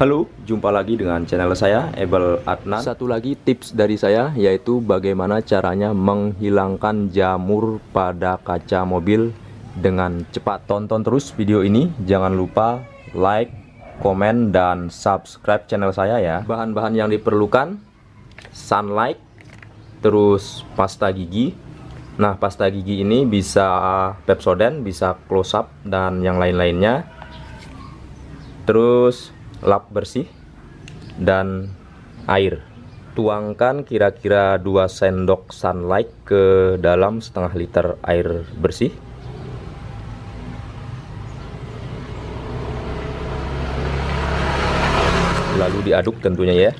Halo, jumpa lagi dengan channel saya, Ebel Adnan. Satu lagi tips dari saya, yaitu bagaimana caranya menghilangkan jamur pada kaca mobil dengan cepat. Tonton terus video ini, jangan lupa like, komen, dan subscribe channel saya ya. Bahan-bahan yang diperlukan, sunlight, terus pasta gigi. Nah, pasta gigi ini bisa Pepsodent, bisa close up, dan yang lain-lainnya. Terus lap bersih dan air. Tuangkan kira-kira 2 sendok sunlight ke dalam setengah liter air bersih. Lalu diaduk tentunya ya.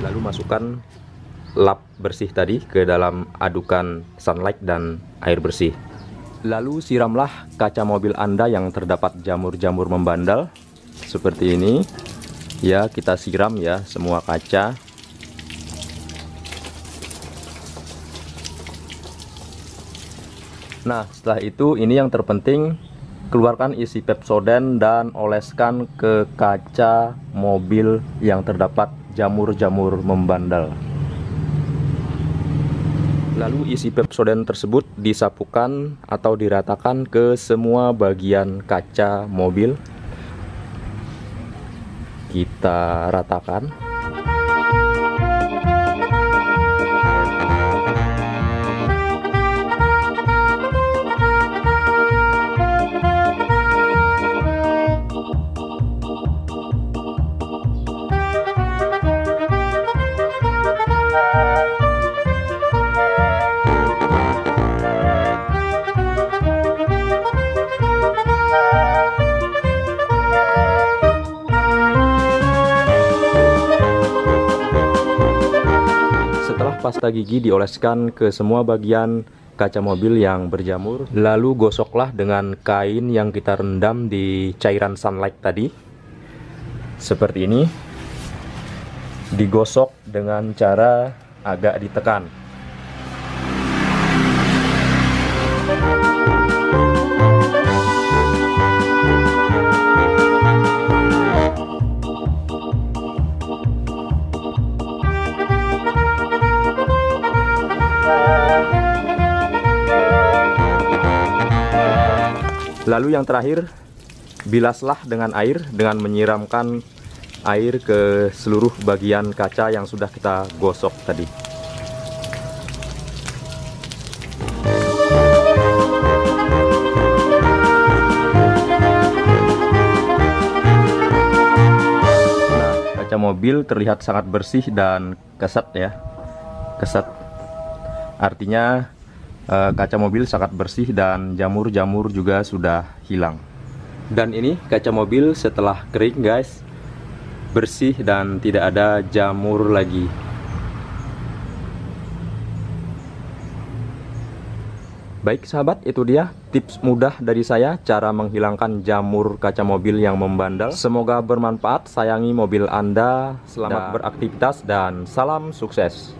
Lalu masukkan lap bersih tadi ke dalam adukan sunlight dan air bersih Lalu siramlah kaca mobil Anda yang terdapat jamur-jamur membandel seperti ini. Ya, kita siram ya semua kaca. Nah, setelah itu ini yang terpenting keluarkan isi Pepsodent dan oleskan ke kaca mobil yang terdapat jamur-jamur membandel. Lalu isi Pepsodent tersebut disapukan atau diratakan ke semua bagian kaca mobil. Kita ratakan. Pasta gigi dioleskan ke semua bagian kaca mobil yang berjamur. Lalu gosoklah dengan kain yang kita rendam di cairan sunlight tadi. Seperti ini. Digosok dengan cara agak ditekan Lalu yang terakhir, bilaslah dengan air dengan menyiramkan air ke seluruh bagian kaca yang sudah kita gosok tadi. Nah, kaca mobil terlihat sangat bersih dan keset ya. Keset artinya Eh, kaca mobil sangat bersih dan jamur-jamur juga sudah hilang. Dan ini kaca mobil setelah kering guys. Bersih dan tidak ada jamur lagi. Baik sahabat, itu dia tips mudah dari saya cara menghilangkan jamur kaca mobil yang membandel. Semoga bermanfaat, sayangi mobil Anda, selamat beraktivitas dan salam sukses.